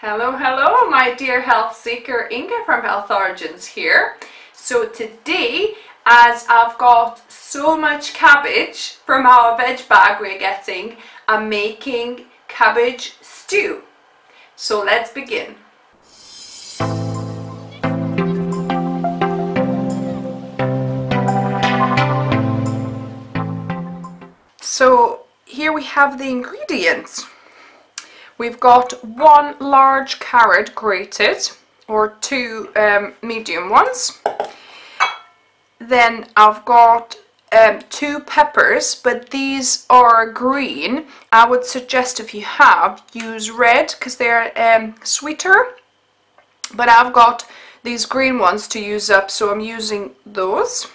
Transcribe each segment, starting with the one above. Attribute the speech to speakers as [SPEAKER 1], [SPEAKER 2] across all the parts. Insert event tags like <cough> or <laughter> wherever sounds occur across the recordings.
[SPEAKER 1] Hello, hello, my dear health seeker. Inga from Health Origins here. So today, as I've got so much cabbage from our veg bag we're getting, I'm making cabbage stew. So let's begin. So here we have the ingredients. We've got one large carrot grated or two um, medium ones. Then I've got um, two peppers, but these are green. I would suggest if you have, use red because they're um, sweeter. But I've got these green ones to use up, so I'm using those.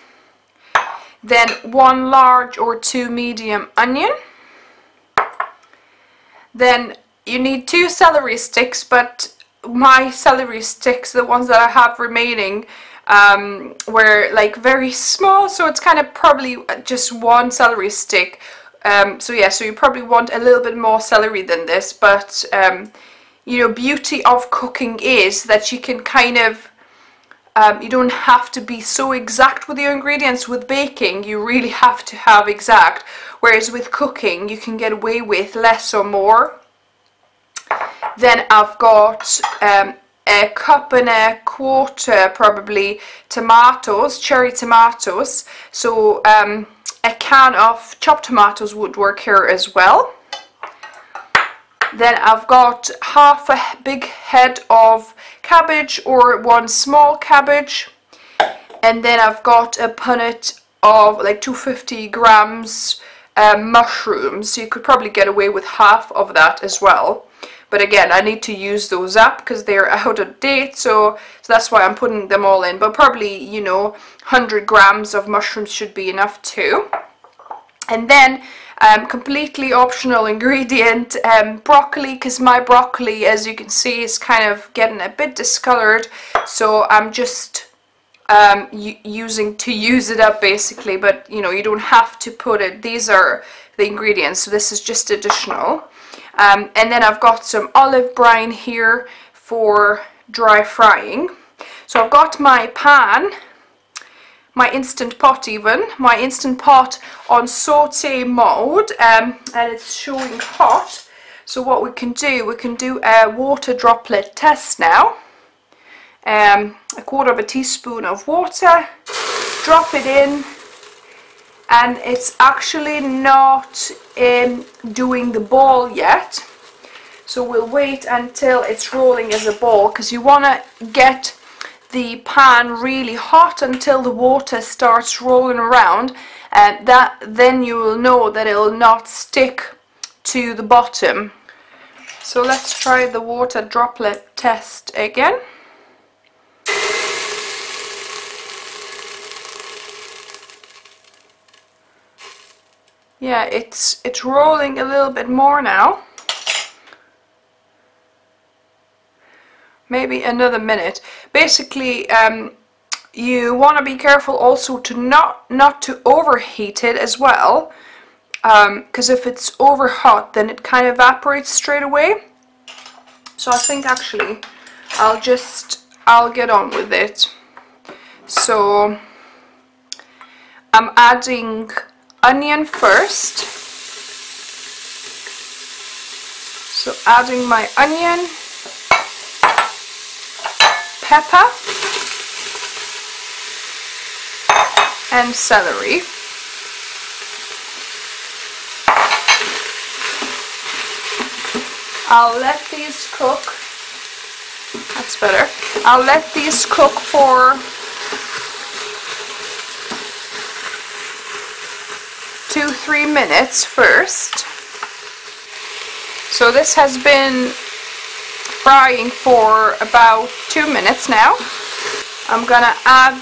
[SPEAKER 1] Then one large or two medium onion. Then you need two celery sticks, but my celery sticks, the ones that I have remaining, um, were like very small, so it's kind of probably just one celery stick. Um, so yeah, so you probably want a little bit more celery than this, but um, you know, beauty of cooking is that you can kind of um, you don't have to be so exact with your ingredients. With baking, you really have to have exact, whereas with cooking, you can get away with less or more. Then I've got um, a cup and a quarter probably tomatoes, cherry tomatoes. So um, a can of chopped tomatoes would work here as well. Then I've got half a big head of cabbage or one small cabbage. And then I've got a punnet of like 250 grams um, mushrooms. So you could probably get away with half of that as well. But again, I need to use those up because they're <laughs> out of date, so, so that's why I'm putting them all in. But probably, you know, 100 grams of mushrooms should be enough too. And then, um, completely optional <laughs> ingredient, um, broccoli, because my broccoli, as you can see, is kind of getting a bit discolored. So I'm just um, using to <laughs> use it up basically, but you know, you don't have to put it. These are the ingredients, so this is just additional. Um, and then I've got some olive brine here for dry frying. So I've got my pan, my Instant Pot even, my Instant Pot on saute mode um, and it's showing hot. So what we can do, we can do a water droplet test now. Um, a quarter of a teaspoon of water, drop it in and it's actually not um, doing the ball yet. So we'll wait until it's rolling as a ball because you want to get the pan really hot until the water starts rolling around and that then you will know that it will not stick to the bottom. So let's try the water droplet test again yeah it's it's rolling a little bit more now. Maybe another minute. Basically um, you want to be careful also to not not to overheat it as well because um, if it's over hot then it kind of evaporates straight away. So I think actually I'll just I'll get on with it. So I'm adding onion first. So adding my onion, pepper, and celery. I'll let these cook, that's better, I'll let these cook for two, three minutes first. So this has been frying for about two minutes now. I'm gonna add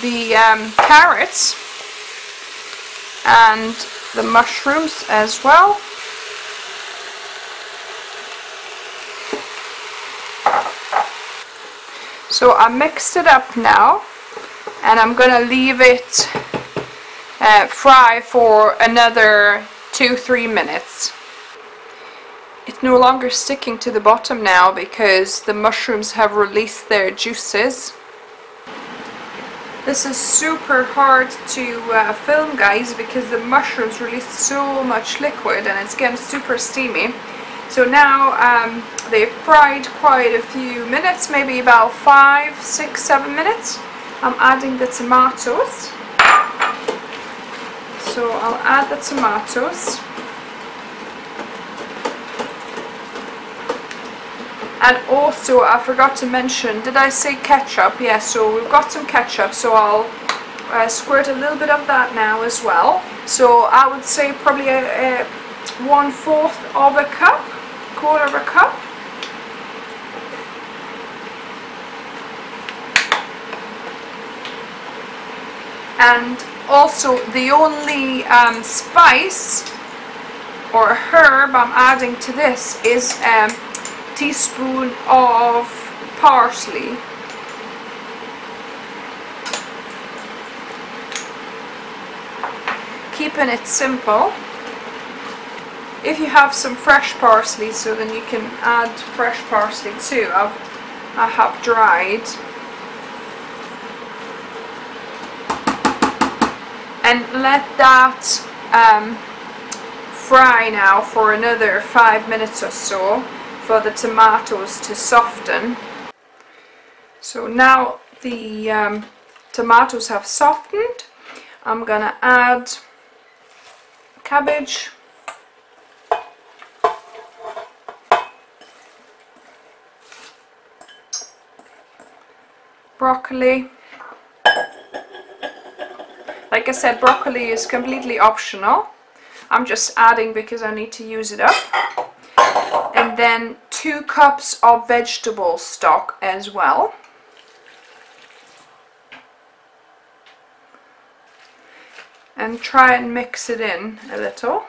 [SPEAKER 1] the um, carrots and the mushrooms as well. So I mixed it up now and I'm gonna leave it uh, fry for another two three minutes it's no longer sticking to the bottom now because the mushrooms have released their juices. This is super hard to uh, film guys because the mushrooms release so much liquid and it's getting super steamy. So now um, they've fried quite a few minutes, maybe about five, six, seven minutes. I'm adding the tomatoes. So I'll add the tomatoes. And also, I forgot to mention, did I say ketchup? Yeah, so we've got some ketchup, so I'll uh, squirt a little bit of that now as well. So I would say probably a, a one fourth of a cup, quarter of a cup. And also the only um, spice or herb I'm adding to this is um, teaspoon of parsley. Keeping it simple. If you have some fresh parsley so then you can add fresh parsley too. I've, I have dried and let that um, fry now for another five minutes or so for the tomatoes to soften. So now the um, tomatoes have softened. I'm gonna add cabbage broccoli like I said broccoli is completely optional. I'm just adding because I need to use it up. And then two cups of vegetable stock as well. And try and mix it in a little.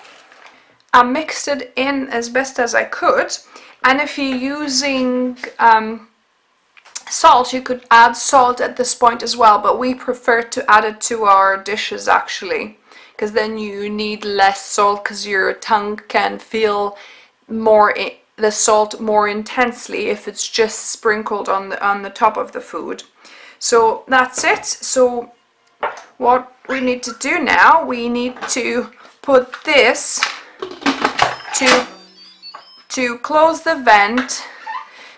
[SPEAKER 1] I mixed it in as best as I could. And if you're using um, salt you could add salt at this point as well but we prefer to add it to our dishes actually because then you need less salt because your tongue can feel more the salt more intensely if it's just sprinkled on the on the top of the food. So that's it. So what we need to do now we need to put this to to close the vent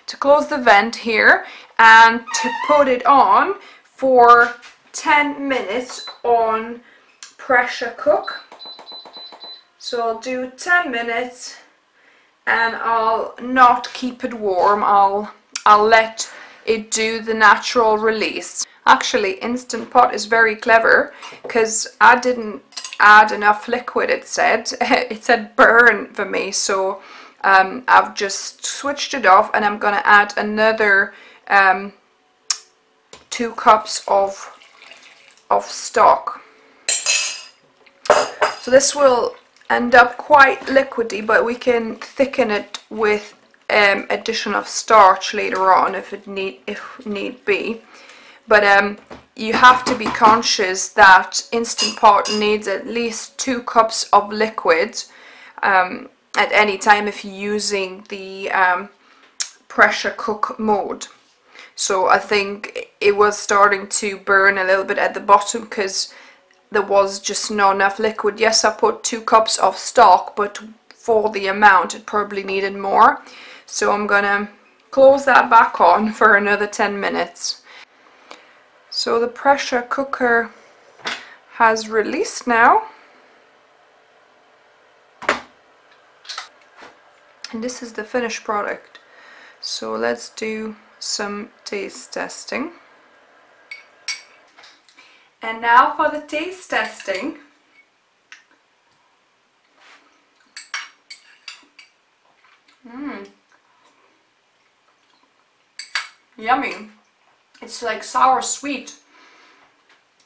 [SPEAKER 1] to close the vent here and to put it on for 10 minutes on pressure cook. So I'll do 10 minutes and I'll not keep it warm. I'll I'll let it do the natural release. Actually Instant Pot is very clever because I didn't add enough liquid it said. <laughs> It said burn for me so um, I've just switched it off and I'm gonna add another um, two cups of of stock. So this will end up quite liquidy but we can thicken it with um, addition of starch later on if it need if need be. But um, you have to be conscious that Instant Pot needs at least two cups of liquid um, at any time if you're using the um, pressure cook mode so I think it was starting to burn a little bit at the bottom because there was just not enough liquid. Yes, I put two cups of stock, but for the amount it probably needed more. So I'm gonna close that back on <laughs> for another 10 minutes. So the pressure cooker has released now. And this is the finished product. So let's do some taste testing. And now for the taste testing. Mmm. Yummy. It's like sour sweet.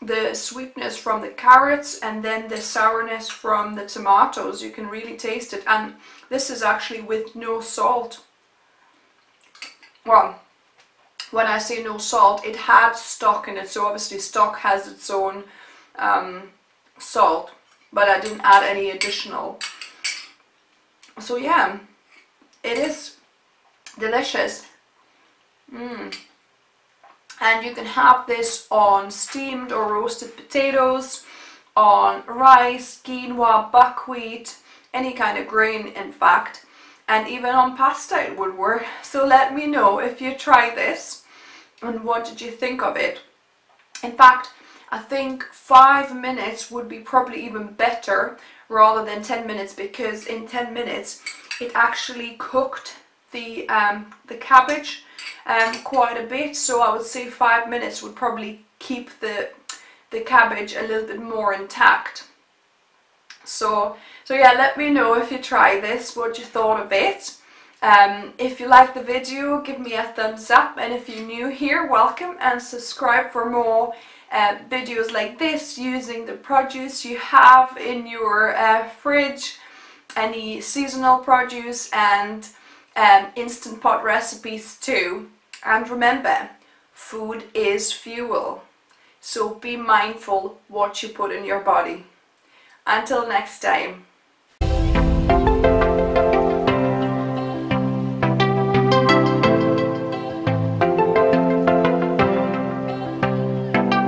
[SPEAKER 1] The sweetness from the carrots and then the sourness from the tomatoes. You can really taste it. And this is actually with no salt. Well, when I say no salt, it had stock in it, so obviously stock has its own um, salt, but I didn't add any additional. So yeah, it is delicious. Mm. And you can have this on steamed or roasted potatoes, on rice, quinoa, buckwheat, any kind of grain in fact, and even on pasta it would work. So let me know if you try this and what did you think of it. In fact, I think five minutes would be probably even better rather than 10 minutes because in 10 minutes it actually cooked the um, the cabbage um, quite a bit so I would say five minutes would probably keep the the cabbage a little bit more intact so so yeah let me know if you try this what you thought of it um, if you like the video give me a thumbs up and if you're new here welcome and subscribe for more uh, videos like this using the produce you have in your uh, fridge, any seasonal produce and um, instant pot recipes too. And remember, food is fuel. So be mindful what you put in your body. Until next time.